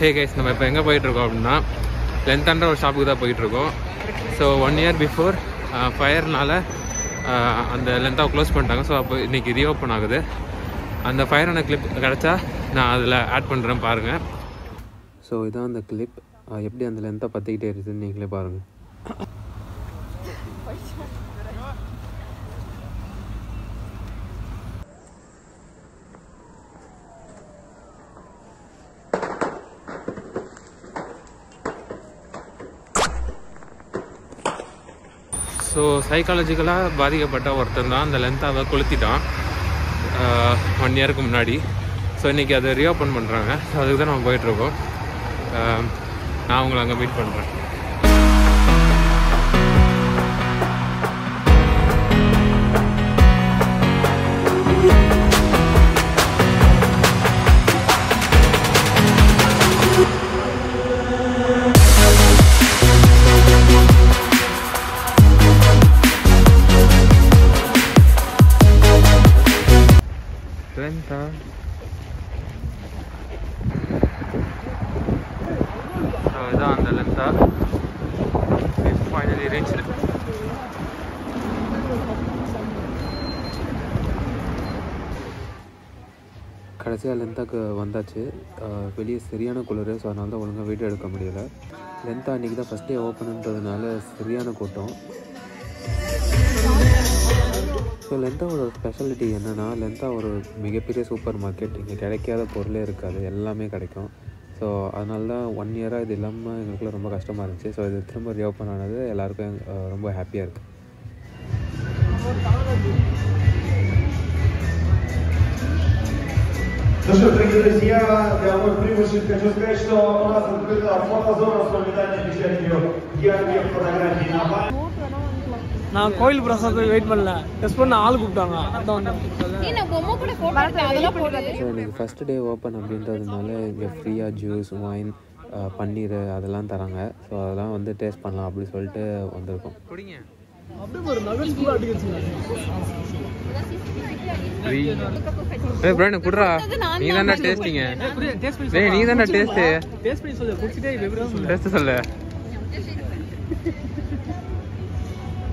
Hey guys நம்ம இப்போ எங்கே போயிட்டுருக்கோம் அப்படின்னா லென்த்தான்ற ஒரு ஷாப்புக்கு தான் போயிட்டுருக்கோம். ஸோ ஒன் இயர் பிஃபோர் ஃபயர்னால அந்த லென்த்தாக க்ளோஸ் பண்ணிட்டாங்க. ஸோ அப்போ இன்றைக்கி ரீஓப்பன் ஆகுது. அந்த ஃபயரான கிளிப் கிடச்சா நான் அதில் ஆட் பண்ணுறேன் பாருங்கள் ஸோ இதான் அந்த கிளிப் எப்படி அந்த லென்த்தை பற்றிக்கிட்டே இருக்குதுன்னு நீங்களே பாருங்கள் ஸோ சைக்காலஜிக்கலாக பாதிக்கப்பட்ட ஒருத்தன் தான். அந்த லென்த்தாவை கொளுத்திட்டான். ஒன் இயருக்கு முன்னாடி. ஸோ இன்றைக்கி அதை ரீஓப்பன் பண்ணுறாங்க ஸோ அதுக்கு தான் நம்ம போயிட்டுருக்கோம் நான் உங்களை அங்கே மீட் பண்ணுறேன் லென்த்தா ஸோ இதான் அந்த லென்த்தா ஃபைனலி ரீச்டு கடைசியாக லென்த்தாக்கு வந்தாச்சு. வெளியே சரியான குளிர் ஸோ அதனால தான் ஒழுங்காக வீடியோ எடுக்க முடியல. லென்த்தா அன்றைக்கி தான் ஃபஸ்ட் டே ஓப்பனுன்றதுனால சரியான கூட்டம். ஸோ லென்த்தாவோட ஸ்பெஷாலிட்டி என்னென்னா லென்த்தா ஒரு மிகப்பெரிய சூப்பர் மார்க்கெட் இங்கே கிடைக்காத பொருளே இருக்காது எல்லாமே கிடைக்கும் ஸோ அதனால தான் ஒன் இயராக இது இல்லாமல் எங்களுக்குள்ள ரொம்ப கஷ்டமாக இருந்துச்சு ஸோ இது திரும்ப ரீஓப்பன் ஆனது எல்லாருக்கும் ரொம்ப ஹாப்பியாக இருக்குது Ну что, дорогие друзья, для мой преимуществ хочу сказать, что у нас открыта фотозона с моментальной печатью ярких фотографий на память. நான் கோயில் பிரசாதத்துக்கு வெயிட் பண்ணல. டெஸ்ட் பண்ண ஆள் கூப்பிட்டாங்க. அதான் வந்தேன். ஸோ எனக்கு ஃபஸ்ட் டே ஓப்பன் அப்படின்றதுனால இங்கே ஃப்ரீயாக ஜூஸ் ஒயின் பன்னீர் அதெல்லாம் தராங்க. ஸோ அதெல்லாம் வந்து டேஸ்ட் பண்ணலாம் அப்படி சொல்லிட்டு வந்திருக்கோம். ஏய் ப்ரோ எனக்கு குடுறா? நீ தானே டேஸ்டிங்க நீ தானே டேஸ்ட்டு டேஸ்ட் பண்ணி சொல்லு. குடிச்சிட்டே இப்ப எப்படி சொல்லு? டேஸ்ட் சொல்லு.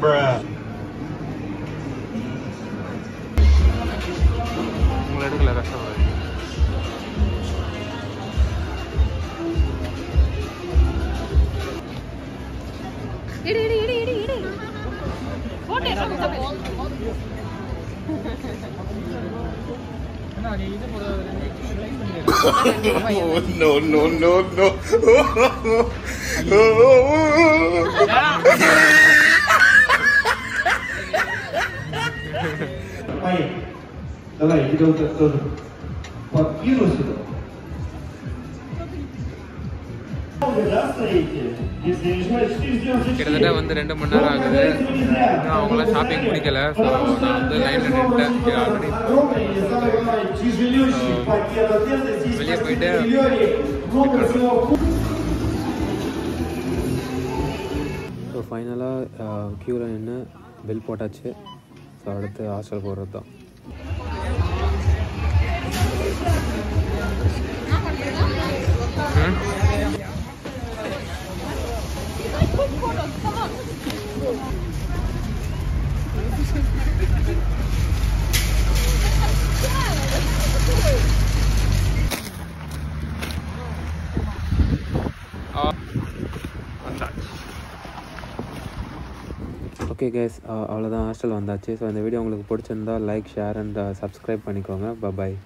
Bruh. Mulai ke lakas sama. Ini ini ini ini ini. Foto sama sama. no, no, no, no, no. Oh, oh, oh. Aí, olha aí, virou o Pode ir, Lúcido. கிட்டத்தட்ட வந்து ரெண்டு மணி நேரம் ஆகுது. இன்னும் அவங்களாம் ஷாப்பிங் முடிக்கல. So நான் வந்து லைனில் நின்றுட்டேன் வெளியே போயிட்டு ஸோ ஃபைனலாக க்யூவில் நின்று பில் போட்டாச்சு. ஸோ அடுத்து ஹாஸ்டல் போடுறது தான். ஓகே கேஸ் அவ்வளோதான் ஹாஸ்டல் வந்தாச்சு. ஸோ இந்த வீடியோ உங்களுக்கு பிடிச்சிருந்தா லைக் ஷேர் அண்ட் சப்ஸ்கிரைப் பண்ணிக்கோங்க. பாய்